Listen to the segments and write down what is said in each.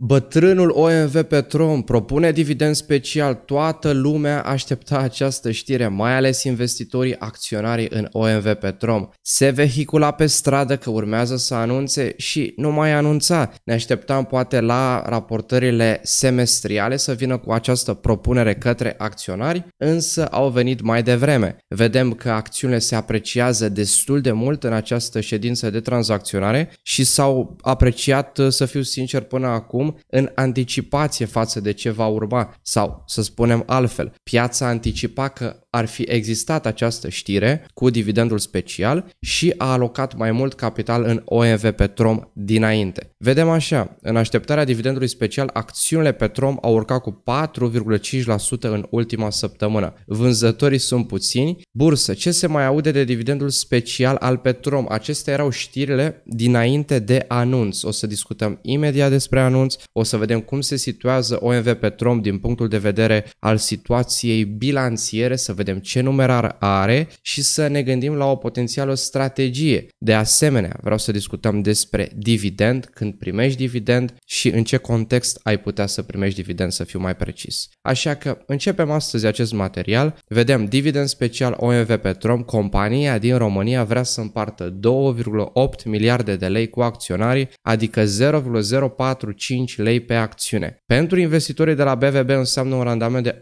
Bătrânul OMV Petrom propune dividend special. Toată lumea aștepta această știre, mai ales investitorii acționari în OMV Petrom. Se vehicula pe stradă că urmează să anunțe și nu mai anunța. Ne așteptam poate la raportările semestriale să vină cu această propunere către acționari, însă au venit mai devreme. Vedem că acțiunile se apreciază destul de mult în această ședință de tranzacționare și s-au apreciat, să fiu sincer, până acum în anticipație față de ce va urma sau, să spunem altfel, piața anticipa că ar fi existat această știre cu dividendul special și a alocat mai mult capital în OMV Petrom dinainte. Vedem așa, în așteptarea dividendului special, acțiunile Petrom au urcat cu 4,5% în ultima săptămână. Vânzătorii sunt puțini. Bursă, ce se mai aude de dividendul special al Petrom? Acestea erau știrile dinainte de anunț. O să discutăm imediat despre anunț, o să vedem cum se situează OMV Petrom din punctul de vedere al situației bilanțiere, să vedem ce numerar are și să ne gândim la o potențială strategie. De asemenea, vreau să discutăm despre dividend, când primești dividend și în ce context ai putea să primești dividend, să fiu mai precis. Așa că începem astăzi acest material. Vedem dividend special OMV Petrom, compania din România vrea să împartă 2,8 miliarde de lei cu acționarii, adică 0,045 lei pe acțiune. Pentru investitorii de la BVB înseamnă un randament de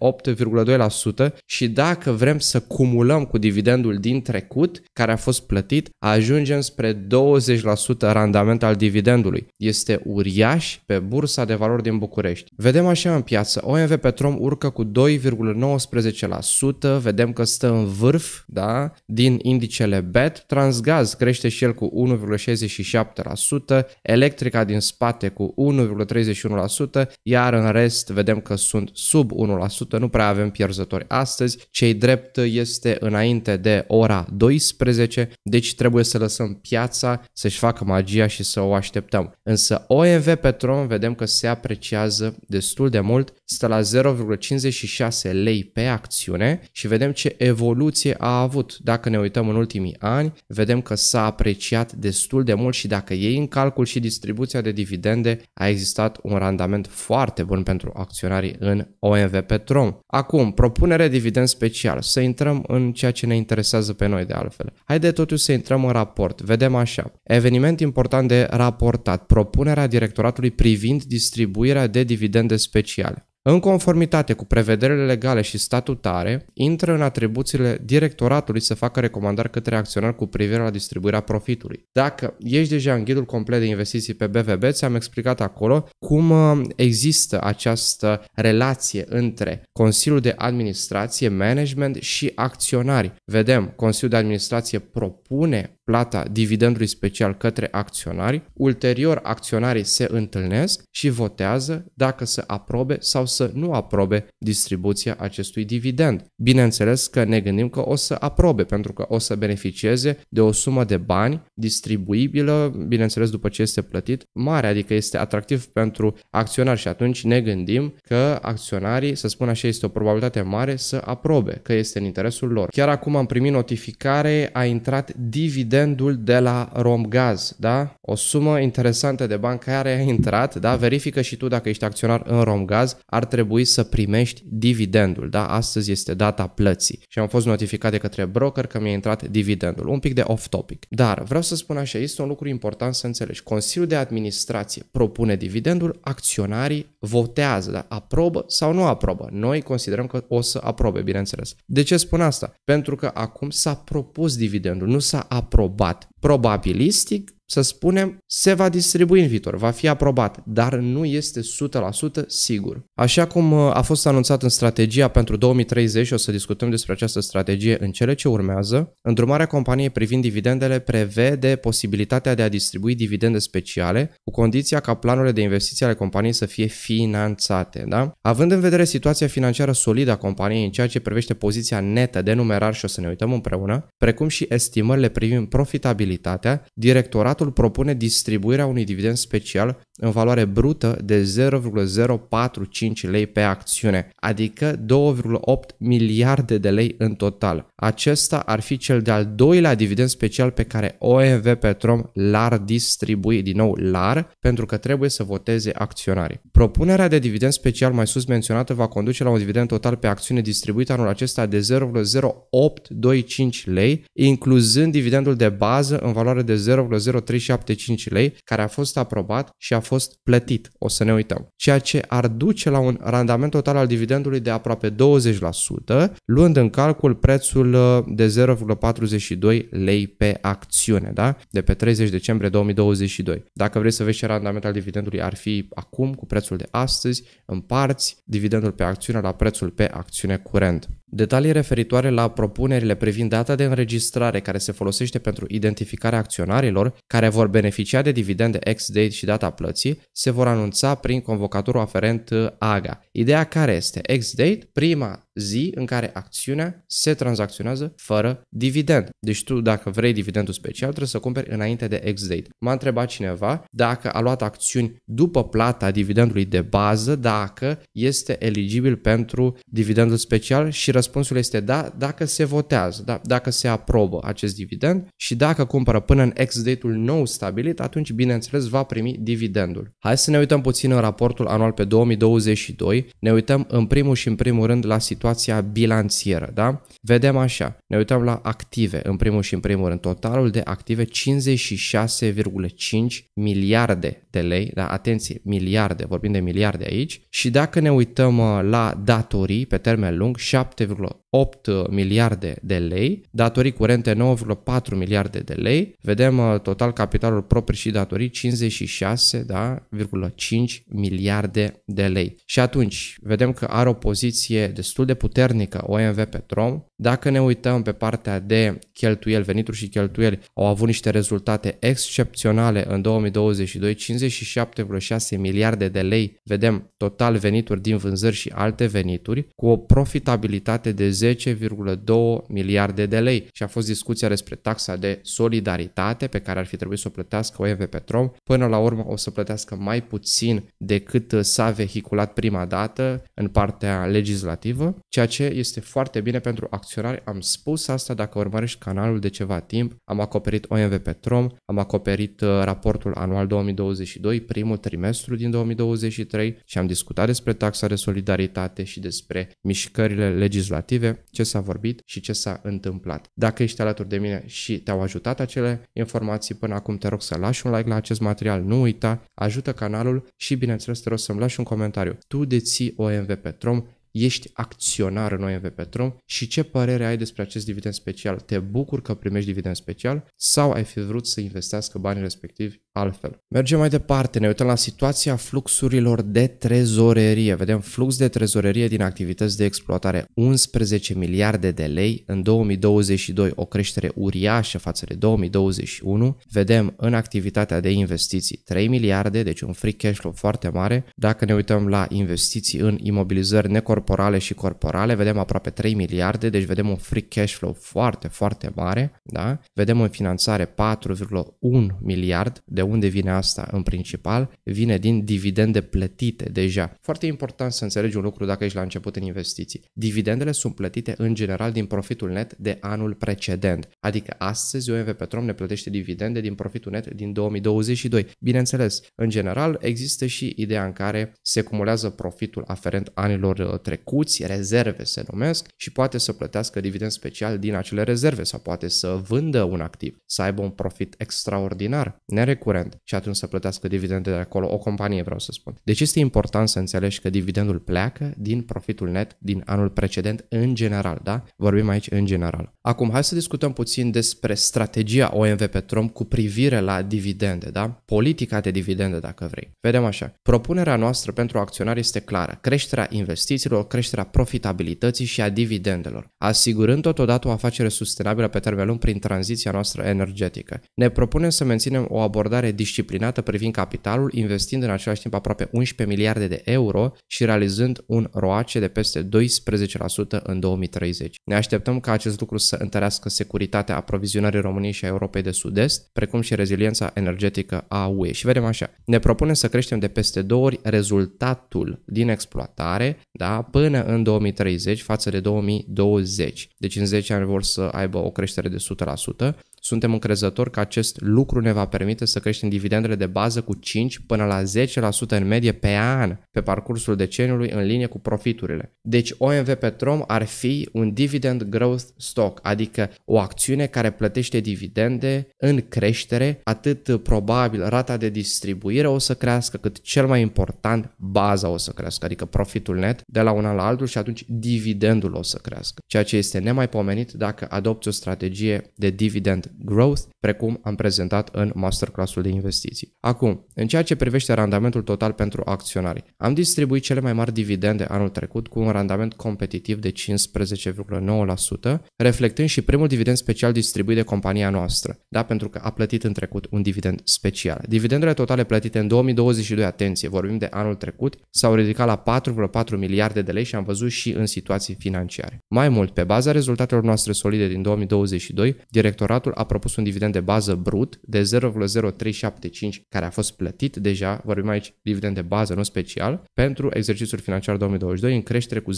8,2% și dacă dacă vrem să cumulăm cu dividendul din trecut care a fost plătit, ajungem spre 20% randament al dividendului. Este uriaș pe bursa de valori din București. Vedem așa în piață, OMV Petrom urcă cu 2,19%, vedem că stă în vârf da, din indicele BET, Transgaz crește și el cu 1,67%, Electrica din spate cu 1,31%, iar în rest vedem că sunt sub 1%, nu prea avem pierzători astăzi, cei drept este înainte de ora 12, deci trebuie să lăsăm piața să-și facă magia și să o așteptăm. Însă OMV Petrom vedem că se apreciază destul de mult, stă la 0,56 lei pe acțiune și vedem ce evoluție a avut. Dacă ne uităm în ultimii ani, vedem că s-a apreciat destul de mult și dacă iei în calcul și distribuția de dividende, a existat un randament foarte bun pentru acționarii în OMV Petrom. Acum, propunere dividend special special, să intrăm în ceea ce ne interesează pe noi de altfel. Haide totuși să intrăm în raport. Vedem așa. Eveniment important de raportat. Propunerea directoratului privind distribuirea de dividende speciale în conformitate cu prevederile legale și statutare, intră în atribuțiile directoratului să facă recomandări către acționar cu privire la distribuirea profitului. Dacă ești deja în ghidul complet de investiții pe BVB, ți-am explicat acolo cum uh, există această relație între Consiliul de Administrație, Management și acționari. Vedem, Consiliul de Administrație propune plata dividendului special către acționari, ulterior acționarii se întâlnesc și votează dacă să aprobe sau să nu aprobe distribuția acestui dividend. Bineînțeles că ne gândim că o să aprobe pentru că o să beneficieze de o sumă de bani distribuibilă, bineînțeles după ce este plătit, mare, adică este atractiv pentru acționari și atunci ne gândim că acționarii, să spun așa, este o probabilitate mare să aprobe, că este în interesul lor. Chiar acum am primit notificare, a intrat dividend dividendul de la Romgaz, da? O sumă interesantă de bani care a intrat, da? Verifică și tu dacă ești acționar în Romgaz, ar trebui să primești dividendul, da? Astăzi este data plății și am fost notificat de către broker că mi-a intrat dividendul. Un pic de off-topic. Dar vreau să spun așa, este un lucru important să înțelegi. Consiliul de administrație propune dividendul, acționarii votează, da? Aprobă sau nu aprobă? Noi considerăm că o să aprobe, bineînțeles. De ce spun asta? Pentru că acum s-a propus dividendul, nu s-a aprobat aprobat. Probabilistic, să spunem, se va distribui în viitor, va fi aprobat, dar nu este 100% sigur. Așa cum uh, a fost anunțat în strategia pentru 2030 și o să discutăm despre această strategie în cele ce urmează, îndrumarea companiei privind dividendele prevede posibilitatea de a distribui dividende speciale cu condiția ca planurile de investiții ale companiei să fie finanțate. Da? Având în vedere situația financiară solidă a companiei în ceea ce privește poziția netă de numerar și o să ne uităm împreună, precum și estimările privind profitabilitatea, profitabilitatea, directoratul propune distribuirea unui dividend special în valoare brută de 0,045 lei pe acțiune, adică 2,8 miliarde de lei în total. Acesta ar fi cel de-al doilea dividend special pe care OMV Petrom l-ar distribui, din nou l-ar, pentru că trebuie să voteze acționarii. Propunerea de dividend special mai sus menționată va conduce la un dividend total pe acțiune distribuit anul acesta de 0,0825 lei, incluzând dividendul de bază în valoare de 0,0375 lei, care a fost aprobat și a fost plătit, o să ne uităm. Ceea ce ar duce la un randament total al dividendului de aproape 20%, luând în calcul prețul uh, de 0,42 lei pe acțiune, da? de pe 30 decembrie 2022. Dacă vrei să vezi ce randament al dividendului ar fi acum cu prețul de astăzi, împarți dividendul pe acțiune la prețul pe acțiune curent. Detalii referitoare la propunerile privind data de înregistrare care se folosește pentru identificarea acționarilor care vor beneficia de dividende ex-date și data plății se vor anunța prin convocatorul aferent uh, AGA. Ideea care este? Ex-date, prima zi în care acțiunea se tranzacționează fără dividend. Deci tu dacă vrei dividendul special trebuie să cumperi înainte de ex-date. M-a întrebat cineva dacă a luat acțiuni după plata dividendului de bază, dacă este eligibil pentru dividendul special și răspunsul este da, dacă se votează, da, dacă se aprobă acest dividend și dacă cumpără până în ex-date-ul nou stabilit, atunci bineînțeles va primi dividendul. Hai să ne uităm puțin în raportul anual pe 2022, ne uităm în primul și în primul rând la situația bilanțieră, da? Vedem așa, ne uităm la active în primul și în primul rând, totalul de active 56,5 miliarde de lei, da, atenție, miliarde, vorbim de miliarde aici, și dacă ne uităm uh, la datorii pe termen lung, 7,8 miliarde de lei, datorii curente 9,4 miliarde de lei, vedem uh, total capitalul propriu și datorii 56,5 da, miliarde de lei. Și atunci, vedem că are o poziție destul de puternică OMV Petrom. Dacă ne uităm pe partea de cheltuieli, venituri și cheltuieli, au avut niște rezultate excepționale în 2022, 57,6 miliarde de lei, vedem total venituri din vânzări și alte venituri, cu o profitabilitate de 10,2 miliarde de lei. Și a fost discuția despre taxa de solidaritate pe care ar fi trebuit să o plătească OMV Petrom. Până la urmă o să plătească mai puțin decât s-a vehiculat prima dată în partea legislativă, ceea ce este foarte bine pentru acționari. Am spus asta dacă urmărești canalul de ceva timp. Am acoperit OMV Petrom, am acoperit uh, raportul anual 2022, primul trimestru din 2023 și am discutat despre taxa de solidaritate și despre mișcările legislative, ce s-a vorbit și ce s-a întâmplat. Dacă ești alături de mine și te-au ajutat acele informații până acum, te rog să lași un like la acest material, nu uita, ajută canalul și bineînțeles te rog să-mi lași un comentariu. Tu deții OMV Petrom, ești acționar în OMV Petrom și ce părere ai despre acest dividend special? Te bucur că primești dividend special sau ai fi vrut să investească banii respectivi altfel? Mergem mai departe, ne uităm la situația fluxurilor de trezorerie. Vedem flux de trezorerie din activități de exploatare 11 miliarde de lei în 2022, o creștere uriașă față de 2021. Vedem în activitatea de investiții 3 miliarde, deci un free cash flow foarte mare. Dacă ne uităm la investiții în imobilizări necorporate, corporale și corporale, vedem aproape 3 miliarde, deci vedem un free cash flow foarte, foarte mare, da? Vedem în finanțare 4,1 miliard, de unde vine asta în principal? Vine din dividende plătite deja. Foarte important să înțelegi un lucru dacă ești la început în investiții. Dividendele sunt plătite în general din profitul net de anul precedent, adică astăzi OMV Petrom ne plătește dividende din profitul net din 2022. Bineînțeles, în general există și ideea în care se cumulează profitul aferent anilor trecuți trecuți, rezerve se numesc, și poate să plătească dividend special din acele rezerve sau poate să vândă un activ, să aibă un profit extraordinar, nerecurent și atunci să plătească dividende de acolo, o companie vreau să spun. Deci este important să înțelegi că dividendul pleacă din profitul net din anul precedent în general, da? Vorbim aici în general. Acum, hai să discutăm puțin despre strategia OMV Petrom cu privire la dividende, da? Politica de dividende, dacă vrei. Vedem așa. Propunerea noastră pentru acționari este clară. Creșterea investițiilor, creșterea profitabilității și a dividendelor, asigurând totodată o afacere sustenabilă pe termen lung prin tranziția noastră energetică. Ne propunem să menținem o abordare abordare disciplinată privind capitalul, investind în același timp aproape 11 miliarde de euro și realizând un ROACE de peste 12% în 2030. Ne așteptăm ca acest lucru să întărească securitatea aprovizionării României și a Europei de Sud-Est, precum și reziliența energetică a UE. Și vedem așa, ne propunem să creștem de peste două ori rezultatul din exploatare da, până în 2030 față de 2020. Deci în 10 ani vor să aibă o creștere de 100%, suntem încrezători că acest lucru ne va permite să creștem dividendele de bază cu 5 până la 10% în medie pe an pe parcursul deceniului în linie cu profiturile. Deci OMV Petrom ar fi un dividend growth stock, adică o acțiune care plătește dividende în creștere, atât probabil rata de distribuire o să crească, cât cel mai important baza o să crească, adică profitul net de la un an la altul și atunci dividendul o să crească. Ceea ce este nemaipomenit dacă adopți o strategie de dividend growth, precum am prezentat în masterclassul de investiții. Acum, în ceea ce privește randamentul total pentru acționari, am distribuit cele mai mari dividende anul trecut cu un randament competitiv de 15,9%, reflectând și primul dividend special distribuit de compania noastră, da, pentru că a plătit în trecut un dividend special. Dividendele totale plătite în 2022, atenție, vorbim de anul trecut, s-au ridicat la 4,4 miliarde de lei și am văzut și în situații financiare. Mai mult, pe baza rezultatelor noastre solide din 2022, directoratul a propus un dividend de bază brut de 0,0375 care a fost plătit deja, vorbim aici dividend de bază, nu special, pentru exercițiul financiar 2022 în creștere cu 10%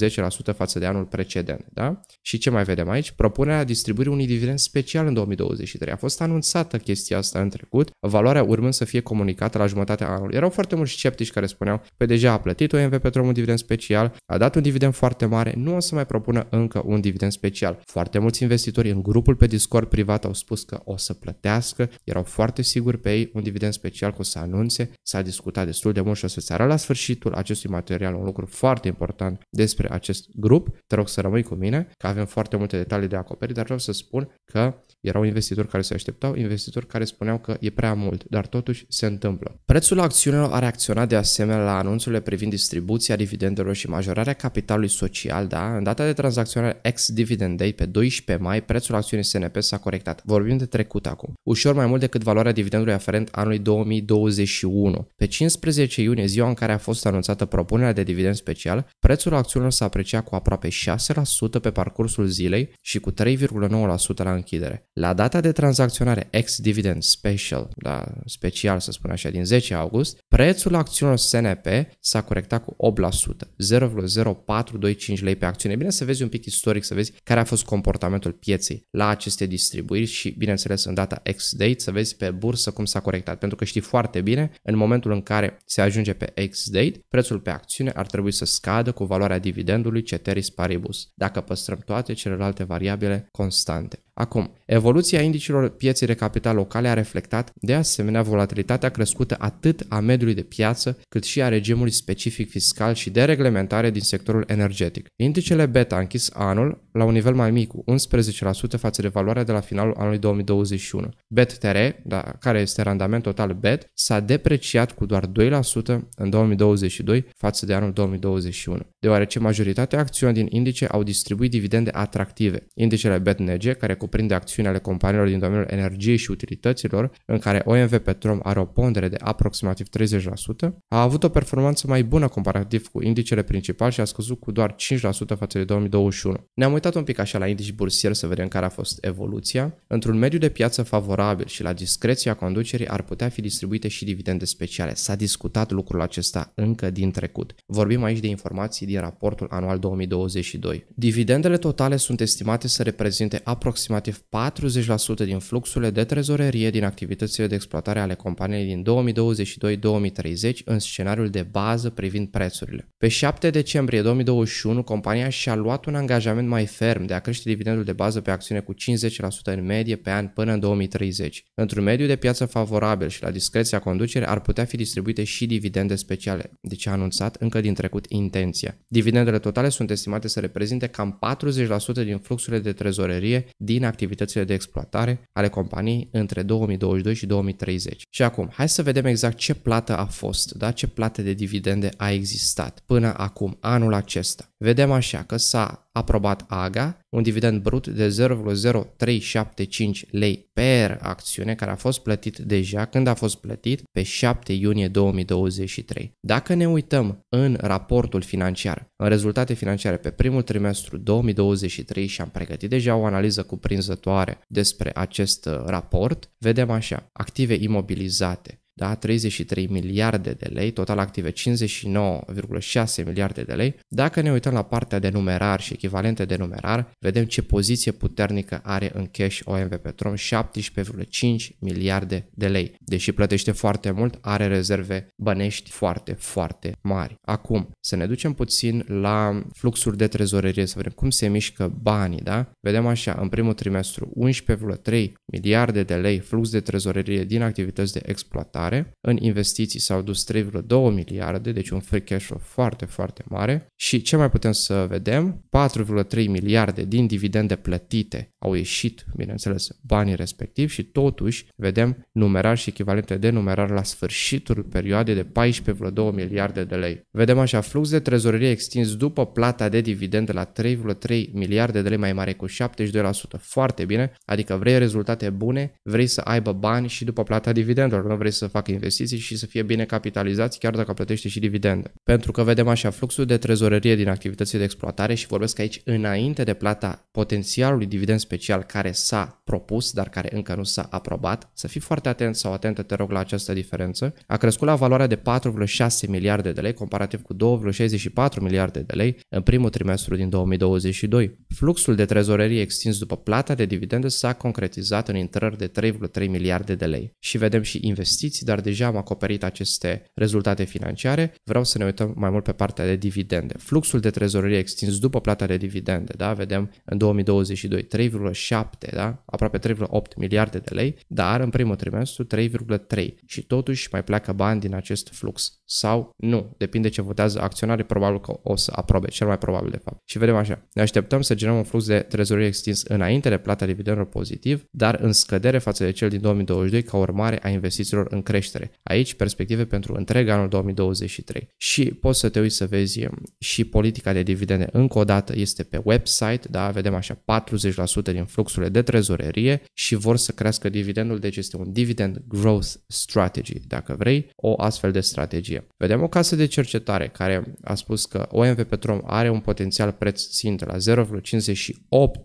față de anul precedent. Da? Și ce mai vedem aici? Propunerea distribuirii unui dividend special în 2023. A fost anunțată chestia asta în trecut, valoarea urmând să fie comunicată la jumătatea anului. Erau foarte mulți sceptici care spuneau, pe deja a plătit OMV Petrom un dividend special, a dat un dividend foarte mare, nu o să mai propună încă un dividend special. Foarte mulți investitori în grupul pe Discord privat au spus că o să plătească, erau foarte siguri pe ei un dividend special că o să anunțe, s-a discutat destul de mult și o să-ți arăt la sfârșitul acestui material un lucru foarte important despre acest grup. Te rog să rămâi cu mine, că avem foarte multe detalii de acoperit, dar vreau să spun că erau investitori care se așteptau, investitori care spuneau că e prea mult, dar totuși se întâmplă. Prețul acțiunilor a reacționat de asemenea la anunțurile privind distribuția dividendelor și majorarea capitalului social, da? În data de tranzacționare ex-dividend day pe 12 mai, prețul acțiunii SNP s-a corectat. Vorbim de trecut acum. Ușor mai mult decât valoarea dividendului aferent anului 2021. Pe 15 iunie, ziua în care a fost anunțată propunerea de dividend special, prețul acțiunilor s-a apreciat cu aproape 6% pe parcursul zilei și cu 3,9% la închidere. La data de tranzacționare ex-dividend special, da, special să spun așa, din 10 august, prețul acțiunilor SNP s-a corectat cu 8%, 0,0425 lei pe acțiune. Bine să vezi un pic istoric, să vezi care a fost comportamentul pieței la aceste distribuiri și, bineînțeles, în data ex-date, să vezi pe bursă cum s-a corectat. Pentru că știi foarte bine, în momentul în care se ajunge pe ex-date, prețul pe acțiune ar trebui să scadă cu valoarea dividendului ceteris paribus, dacă păstrăm toate celelalte variabile constante. Acum, evoluția indicilor pieței de capital locale a reflectat, de asemenea, volatilitatea crescută atât a mediului de piață, cât și a regimului specific fiscal și de reglementare din sectorul energetic. Indicele beta a închis anul la un nivel mai mic, cu 11% față de valoarea de la finalul anului 2021. BET-TR, da, care este randament total BET, s-a depreciat cu doar 2% în 2022 față de anul 2021, deoarece majoritatea acțiunilor din indice au distribuit dividende atractive. Indicele BET-NG, care cu cuprinde acțiuni ale companiilor din domeniul energiei și utilităților, în care OMV Petrom are o pondere de aproximativ 30%, a avut o performanță mai bună comparativ cu indicele principal și a scăzut cu doar 5% față de 2021. Ne-am uitat un pic așa la indici bursier să vedem care a fost evoluția. Într-un mediu de piață favorabil și la discreția conducerii ar putea fi distribuite și dividende speciale. S-a discutat lucrul acesta încă din trecut. Vorbim aici de informații din raportul anual 2022. Dividendele totale sunt estimate să reprezinte aproximativ aproximativ 40% din fluxurile de trezorerie din activitățile de exploatare ale companiei din 2022-2030 în scenariul de bază privind prețurile. Pe 7 decembrie 2021, compania și-a luat un angajament mai ferm de a crește dividendul de bază pe acțiune cu 50% în medie pe an până în 2030. Într-un mediu de piață favorabil și la discreția conducere ar putea fi distribuite și dividende speciale, deci a anunțat încă din trecut intenția. Dividendele totale sunt estimate să reprezinte cam 40% din fluxurile de trezorerie din activitățile de exploatare ale companiei între 2022 și 2030. Și acum, hai să vedem exact ce plată a fost, da? ce plată de dividende a existat până acum, anul acesta. Vedem așa că s-a aprobat AGA, un dividend brut de 0,0375 lei per acțiune, care a fost plătit deja când a fost plătit pe 7 iunie 2023. Dacă ne uităm în raportul financiar, în rezultate financiare pe primul trimestru 2023 și am pregătit deja o analiză cuprinzătoare despre acest uh, raport, vedem așa, active imobilizate, da, 33 miliarde de lei, total active 59,6 miliarde de lei. Dacă ne uităm la partea de numerar și echivalente de numerar, vedem ce poziție puternică are în cash OMV Petrom, 17,5 miliarde de lei. Deși plătește foarte mult, are rezerve bănești foarte, foarte mari. Acum, să ne ducem puțin la fluxuri de trezorerie, să vedem cum se mișcă banii, da? Vedem așa, în primul trimestru 11,3 miliarde de lei flux de trezorerie din activități de exploatare, mare, în investiții s-au dus 3,2 miliarde, deci un free cash flow foarte, foarte mare și ce mai putem să vedem? 4,3 miliarde din dividende plătite au ieșit, bineînțeles, banii respectivi și totuși vedem numerar și echivalente de numerar la sfârșitul perioadei de 14,2 miliarde de lei. Vedem așa flux de trezorerie extins după plata de dividende la 3,3 miliarde de lei mai mare cu 72%. Foarte bine, adică vrei rezultate bune, vrei să aibă bani și după plata dividendelor, nu vrei să facă investiții și să fie bine capitalizați chiar dacă plătește și dividende. Pentru că vedem așa fluxul de trezorerie din activitățile de exploatare și vorbesc aici înainte de plata potențialului dividend special care s-a propus, dar care încă nu s-a aprobat. Să fii foarte atent sau atentă, te rog, la această diferență. A crescut la valoarea de 4,6 miliarde de lei, comparativ cu 2,64 miliarde de lei în primul trimestru din 2022. Fluxul de trezorerie extins după plata de dividende s-a concretizat în intrări de 3,3 miliarde de lei. Și vedem și investiții, dar deja am acoperit aceste rezultate financiare. Vreau să ne uităm mai mult pe partea de dividende. Fluxul de trezorerie extins după plata de dividende, da? vedem în 2022 3,7, da? aproape 3,8 miliarde de lei, dar în primul trimestru 3,3 și totuși mai pleacă bani din acest flux sau nu, depinde ce votează acționarii, probabil că o să aprobe, cel mai probabil de fapt. Și vedem așa, ne așteptăm să generăm un flux de trezorerie extins înainte de plata dividendelor pozitiv, dar în scădere față de cel din 2022 ca urmare a investițiilor în creștere. Aici perspective pentru întreg anul 2023. Și poți să te uiți să vezi um, și politica de dividende încă o dată este pe website, da, vedem așa 40% din fluxurile de trezorerie și vor să crească dividendul, deci este un dividend growth strategy, dacă vrei, o astfel de strategie. Vedem o casă de cercetare care a spus că OMV Petrom are un potențial preț țintă la 0,58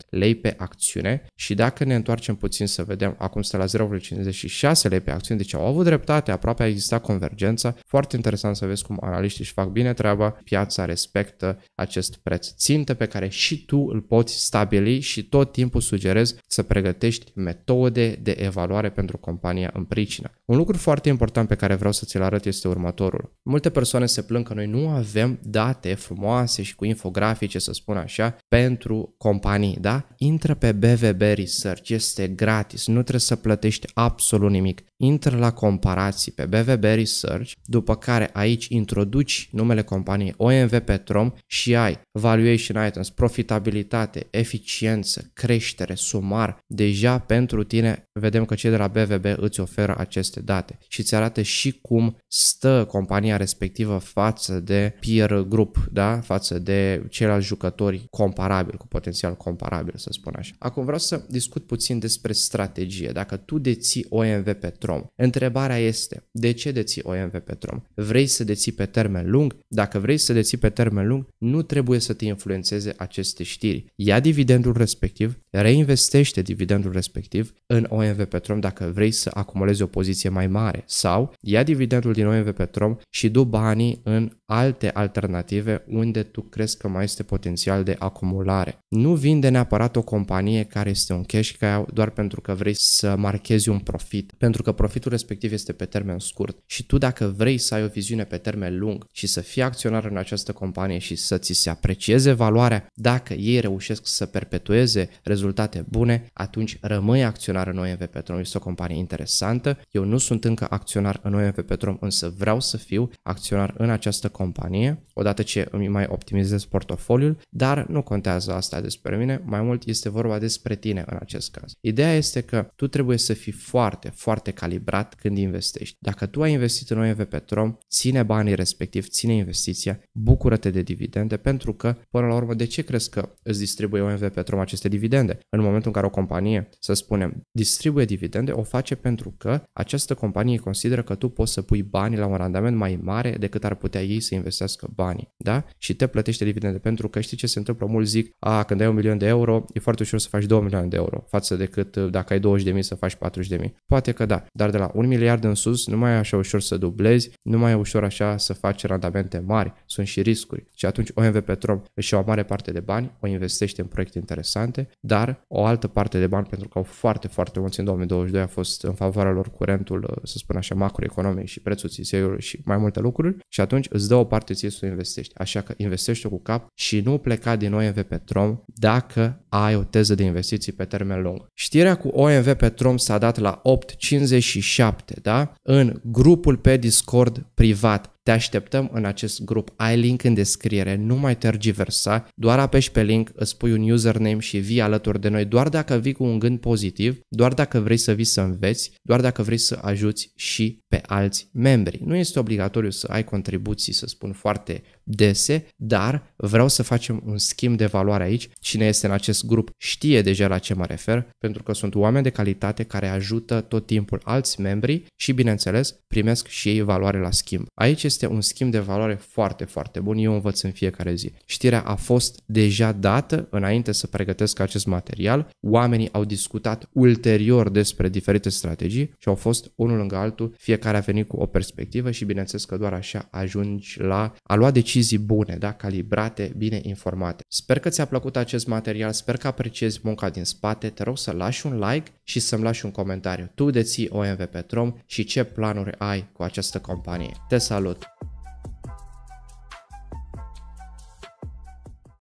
lei pe acțiune și dacă ne întoarcem puțin să vedem, acum stă la 0,56 lei pe acțiune, deci au avut dreptate, aproape a existat convergență. Foarte interesant să vezi cum analiștii își fac bine treaba, piața respectă acest preț țintă pe care și tu îl poți stabili și tot timpul sugerez să pregătești metode de evaluare pentru compania în pricină. Un lucru foarte important pe care vreau să ți-l arăt este următorul. Multe persoane se plâng că noi nu avem date frumoase și cu infografice, să spun așa, pentru companii, da? Intră pe BVB Research, este gratis, nu trebuie să plătești absolut nimic. Intră la comparații pe BVB Research, după care aici introduci numele companiei OMV Petrom și ai valuation items, profitabilitate, eficiență, creștere, sumar. Deja pentru tine vedem că cei de la BVB îți oferă aceste date și îți arată și cum stă compania respectivă față de peer group, da? față de ceilalți jucători comparabili, cu potențial comparabil, să spun așa. Acum vreau să discut puțin despre strategie. Dacă tu deții OMV Petrom, întrebarea este, de ce deții OMV Petrom? Vrei să deții pe termen lung? Dacă vrei să deții pe termen lung, nu trebuie să te influențeze aceste știri. Ia dividendul respectiv, reinvestește dividendul respectiv în OMV Petrom dacă vrei să acumulezi o poziție mai mare sau ia dividendul din OMV Petrom și du banii în alte alternative unde tu crezi că mai este potențial de acumulare. Nu vinde neapărat o companie care este un cash cow doar pentru că vrei să marchezi un profit, pentru că profitul respectiv este pe termen scurt și tu dacă vrei să ai o viziune pe termen lung și să fii acționar în această companie și să ți se aprecieze valoarea, dacă ei reușesc să perpetueze rezultate bune, atunci rămâi acționar în OMV Petrom. Este o companie interesantă. Eu nu sunt încă acționar în OMV Petrom, însă vreau să fiu acționar în această companie companie, odată ce îmi mai optimizez portofoliul, dar nu contează asta despre mine, mai mult este vorba despre tine în acest caz. Ideea este că tu trebuie să fii foarte, foarte calibrat când investești. Dacă tu ai investit în OMV Petrom, ține banii respectiv, ține investiția, bucură-te de dividende, pentru că, până la urmă, de ce crezi că îți distribuie OMV Petrom aceste dividende? În momentul în care o companie, să spunem, distribuie dividende, o face pentru că această companie consideră că tu poți să pui banii la un randament mai mare decât ar putea ei să investească banii, da? Și te plătește dividende pentru că știi ce se întâmplă? Mulți zic, a, când ai un milion de euro, e foarte ușor să faci 2 milioane de euro, față decât uh, dacă ai 20 de mii să faci 40 de mii. Poate că da, dar de la un miliard în sus nu mai e așa ușor să dublezi, nu mai e ușor așa să faci randamente mari, sunt și riscuri. Și atunci OMV Petrom își ia o mare parte de bani, o investește în proiecte interesante, dar o altă parte de bani, pentru că au foarte, foarte mulți în 2022 a fost în favoarea lor curentul, uh, să spun așa, macroeconomic și prețul țiseiului și mai multe lucruri și atunci îți dă o parte ție să investești. Așa că investește cu cap și nu pleca din OMV Petrom dacă ai o teză de investiții pe termen lung. Știrea cu OMV Petrom s-a dat la 8.57, da? În grupul pe Discord privat te așteptăm în acest grup. Ai link în descriere, nu mai tergiversa, doar apeși pe link, îți pui un username și vii alături de noi doar dacă vii cu un gând pozitiv, doar dacă vrei să vii să înveți, doar dacă vrei să ajuți și pe alți membri. Nu este obligatoriu să ai contribuții, să spun foarte dese, dar vreau să facem un schimb de valoare aici. Cine este în acest grup știe deja la ce mă refer, pentru că sunt oameni de calitate care ajută tot timpul alți membri și, bineînțeles, primesc și ei valoare la schimb. Aici este un schimb de valoare foarte, foarte bun. Eu învăț în fiecare zi. Știrea a fost deja dată înainte să pregătesc acest material. Oamenii au discutat ulterior despre diferite strategii și au fost unul lângă altul. Fiecare a venit cu o perspectivă și bineînțeles că doar așa ajungi la a lua decizii bune, da? calibrate, bine informate. Sper că ți-a plăcut acest material, sper că apreciezi munca din spate. Te rog să lași un like și să-mi lași un comentariu. Tu deții OMV Petrom și ce planuri ai cu această companie. Te salut!